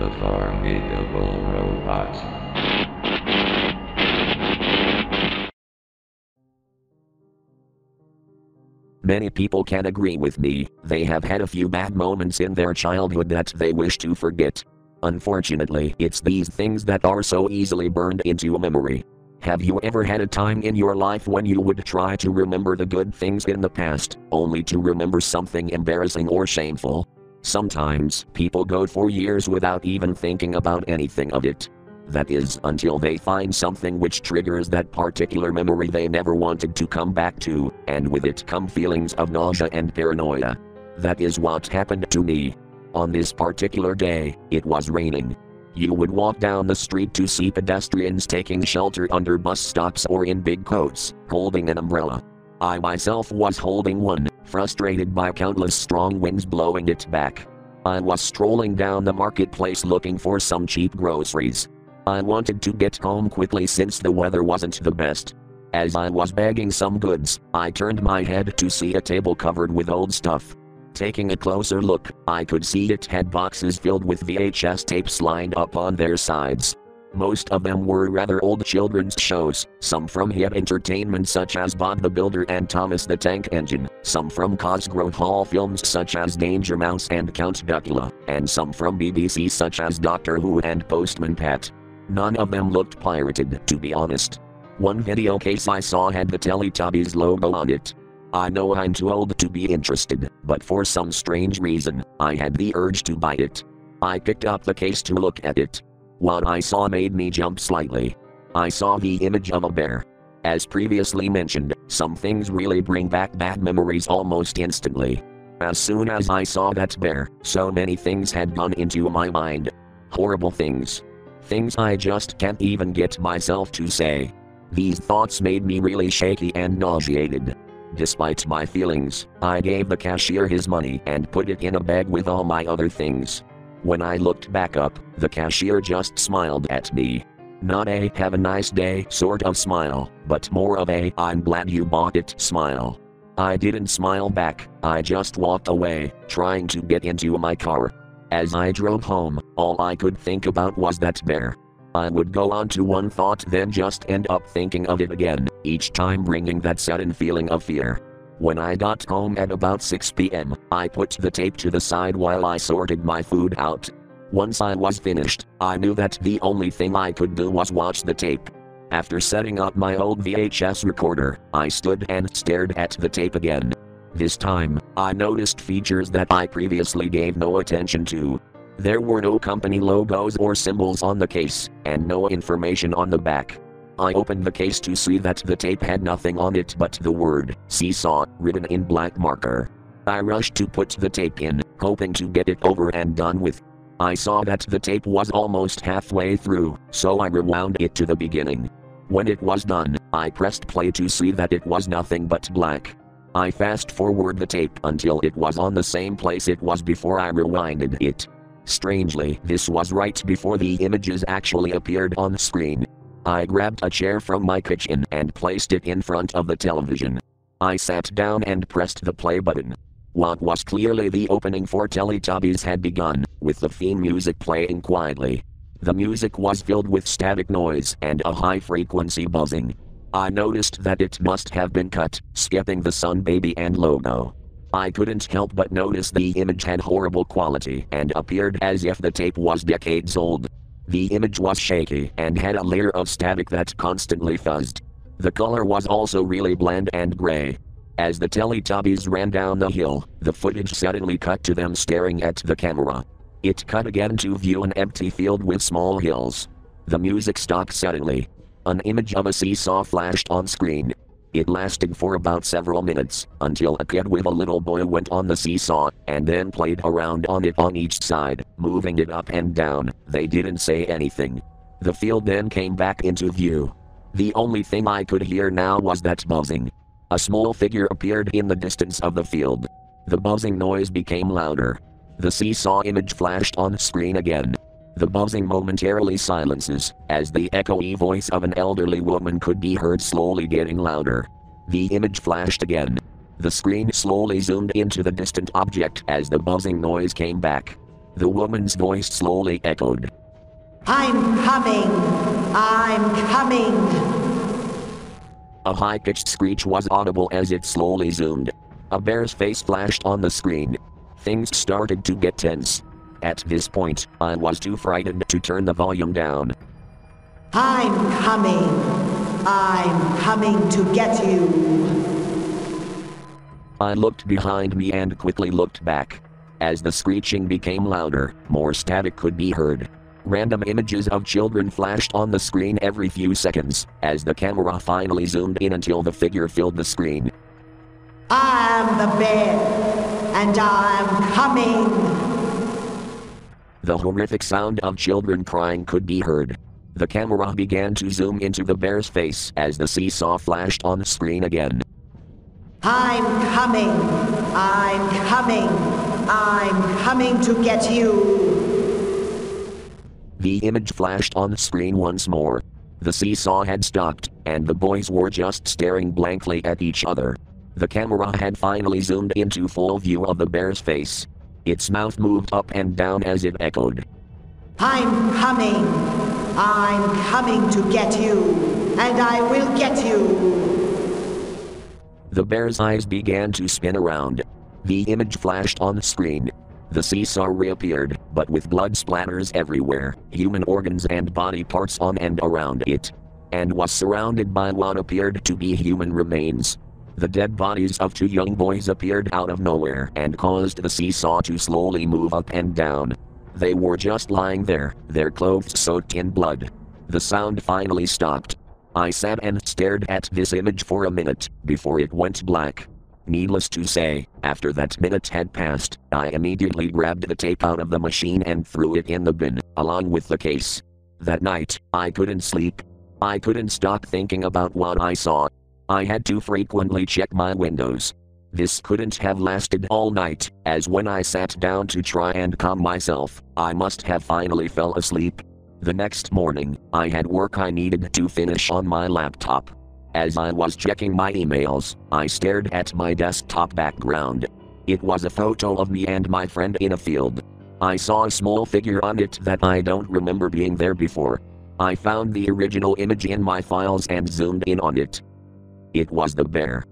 the formidable robot. Many people can agree with me, they have had a few bad moments in their childhood that they wish to forget. Unfortunately, it's these things that are so easily burned into memory. Have you ever had a time in your life when you would try to remember the good things in the past, only to remember something embarrassing or shameful? Sometimes, people go for years without even thinking about anything of it. That is, until they find something which triggers that particular memory they never wanted to come back to, and with it come feelings of nausea and paranoia. That is what happened to me. On this particular day, it was raining. You would walk down the street to see pedestrians taking shelter under bus stops or in big coats, holding an umbrella. I myself was holding one, frustrated by countless strong winds blowing it back. I was strolling down the marketplace looking for some cheap groceries. I wanted to get home quickly since the weather wasn't the best. As I was bagging some goods, I turned my head to see a table covered with old stuff. Taking a closer look, I could see it had boxes filled with VHS tapes lined up on their sides. Most of them were rather old children's shows, some from HIT entertainment such as Bob the Builder and Thomas the Tank Engine, some from Cosgrove Hall films such as Danger Mouse and Count Duckula, and some from BBC such as Doctor Who and Postman Pat. None of them looked pirated, to be honest. One video case I saw had the Teletubbies logo on it. I know I'm too old to be interested, but for some strange reason, I had the urge to buy it. I picked up the case to look at it. What I saw made me jump slightly. I saw the image of a bear. As previously mentioned, some things really bring back bad memories almost instantly. As soon as I saw that bear, so many things had gone into my mind. Horrible things. Things I just can't even get myself to say. These thoughts made me really shaky and nauseated. Despite my feelings, I gave the cashier his money and put it in a bag with all my other things. When I looked back up, the cashier just smiled at me. Not a have a nice day sort of smile, but more of a I'm glad you bought it smile. I didn't smile back, I just walked away, trying to get into my car. As I drove home, all I could think about was that bear. I would go on to one thought then just end up thinking of it again, each time bringing that sudden feeling of fear. When I got home at about 6 pm, I put the tape to the side while I sorted my food out. Once I was finished, I knew that the only thing I could do was watch the tape. After setting up my old VHS recorder, I stood and stared at the tape again. This time, I noticed features that I previously gave no attention to. There were no company logos or symbols on the case, and no information on the back. I opened the case to see that the tape had nothing on it but the word seesaw written in black marker. I rushed to put the tape in, hoping to get it over and done with. I saw that the tape was almost halfway through, so I rewound it to the beginning. When it was done, I pressed play to see that it was nothing but black. I fast forward the tape until it was on the same place it was before I rewinded it. Strangely, this was right before the images actually appeared on screen. I grabbed a chair from my kitchen and placed it in front of the television. I sat down and pressed the play button. What was clearly the opening for Teletubbies had begun, with the theme music playing quietly. The music was filled with static noise and a high frequency buzzing. I noticed that it must have been cut, skipping the Sun Baby and logo. I couldn't help but notice the image had horrible quality and appeared as if the tape was decades old. The image was shaky and had a layer of static that constantly fuzzed. The color was also really bland and gray. As the Teletubbies ran down the hill, the footage suddenly cut to them staring at the camera. It cut again to view an empty field with small hills. The music stopped suddenly. An image of a seesaw flashed on screen, it lasted for about several minutes, until a kid with a little boy went on the seesaw, and then played around on it on each side, moving it up and down. They didn't say anything. The field then came back into view. The only thing I could hear now was that buzzing. A small figure appeared in the distance of the field. The buzzing noise became louder. The seesaw image flashed on screen again. The buzzing momentarily silences, as the echoey voice of an elderly woman could be heard slowly getting louder. The image flashed again. The screen slowly zoomed into the distant object as the buzzing noise came back. The woman's voice slowly echoed. I'm coming! I'm coming! A high pitched screech was audible as it slowly zoomed. A bear's face flashed on the screen. Things started to get tense. At this point, I was too frightened to turn the volume down. I'm coming! I'm coming to get you! I looked behind me and quickly looked back. As the screeching became louder, more static could be heard. Random images of children flashed on the screen every few seconds, as the camera finally zoomed in until the figure filled the screen. I'm the bear, and I'm coming! The horrific sound of children crying could be heard. The camera began to zoom into the bear's face as the seesaw flashed on the screen again. I'm coming! I'm coming! I'm coming to get you! The image flashed on the screen once more. The seesaw had stopped, and the boys were just staring blankly at each other. The camera had finally zoomed into full view of the bear's face. Its mouth moved up and down as it echoed. I'm coming! I'm coming to get you! And I will get you! The bear's eyes began to spin around. The image flashed on the screen. The seesaw reappeared, but with blood splatters everywhere, human organs and body parts on and around it. And was surrounded by what appeared to be human remains. The dead bodies of two young boys appeared out of nowhere and caused the seesaw to slowly move up and down. They were just lying there, their clothes soaked in blood. The sound finally stopped. I sat and stared at this image for a minute before it went black. Needless to say, after that minute had passed, I immediately grabbed the tape out of the machine and threw it in the bin, along with the case. That night, I couldn't sleep. I couldn't stop thinking about what I saw. I had to frequently check my windows. This couldn't have lasted all night, as when I sat down to try and calm myself, I must have finally fell asleep. The next morning, I had work I needed to finish on my laptop. As I was checking my emails, I stared at my desktop background. It was a photo of me and my friend in a field. I saw a small figure on it that I don't remember being there before. I found the original image in my files and zoomed in on it. It was the bear.